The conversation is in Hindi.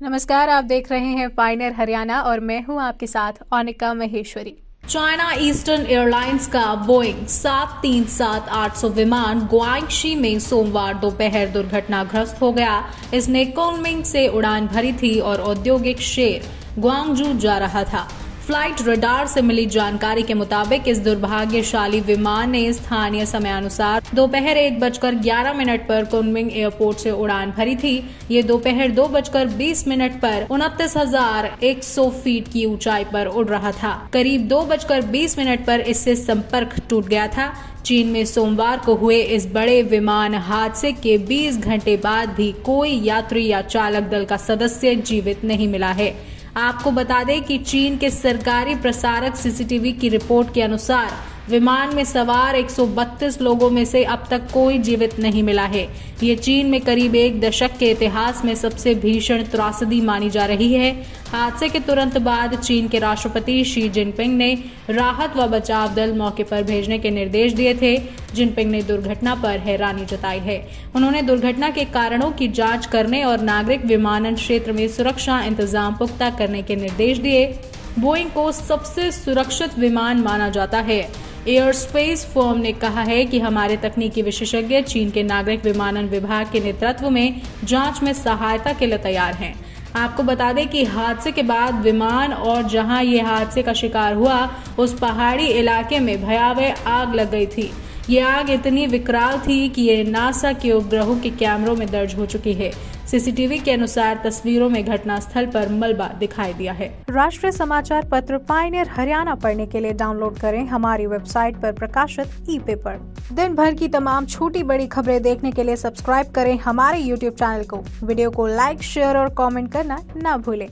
नमस्कार, आप देख रहे हैं पाइनर हरियाणा और मैं हूँ आपके साथ Anika Maheshwari China Eastern Airlines का बोइंग सात तीन सात आठ सौ विमान ग्वांगशी में सोमवार दोपहर दुर्घटनाग्रस्त हो गया। इसने कोनमिंग से उड़ान भरी थी और औद्योगिक शेर ग्वांगजू जा रहा था। फ़्लाइट रडार से मिली जानकारी के मुताबिक इस दुर्भाग्यशाली विमान ने स्थानीय समयानुसार दोपहर एक बजकर ग्यारह मिनट पर कुनमिंग एयरपोर्ट से उड़ान भरी थी। ये दोपहर दो बजकर बीस मिनट पर उनतीस हज़ार एक सौ फीट की ऊंचाई पर उड़ रहा था। करीब दो बजकर बीस मिनट पर इससे संपर्क टूट गया था। चीन में सोमवार को हुए इस बड़े विमान हादसे के 20 घंटे बाद भी कोई यात्री या चालक दल का सदस्य जीवित नहीं मिला है। आपको बता दें कि चीन के सरकारी प्रसारक सीसीटीवी की रिपोर्ट के अनुसार विमान में सवार 132 लोगों में से अब तक कोई जीवित नहीं मिला है। ये चीन में करीब एक दशक के इतिहास में सबसे भीषण त्रासदी मानी जा रही है। हादसे के तुरंत बाद चीन के राष्ट्रपति शी जिनपिंग ने राहत व बचाव दल मौके पर भेजने के निर्देश दिए थे। जिनपिंग ने दुर्घटना पर हैरानी जताई है। उन्होंने दुर्घटना के कारणों की जाँच करने और नागरिक विमानन क्षेत्र में सुरक्षा, इंतज़ाम पुख्ता करने के निर्देश दिए। बोइंग को सबसे सुरक्षित विमान माना जाता है। एयरस्पेस फर्म ने कहा है कि हमारे तकनीकी विशेषज्ञ, चीन के नागरिक विमानन विभाग के नेतृत्व में जाँच में सहायता के लिए तैयार हैं। आपको बता दें कि हादसे के बाद विमान और जहाँ ये हादसे का शिकार हुआ, उस पहाड़ी इलाके में भयावह आग लग गई थी। ये आग इतनी विकराल थी कि ये नासा के उपग्रहों के कैमरों में दर्ज हो चुकी है। सीसीटीवी के अनुसार तस्वीरों में घटनास्थल पर मलबा दिखाई दिया है। राष्ट्रीय समाचार पत्र पाइनियर हरियाणा पढ़ने के लिए डाउनलोड करें हमारी वेबसाइट पर प्रकाशित ई पेपर दिन भर की तमाम छोटी बड़ी खबरें देखने के लिए सब्सक्राइब करें हमारे यूट्यूब चैनल को। वीडियो को लाइक, शेयर और कॉमेंट करना न भूलें।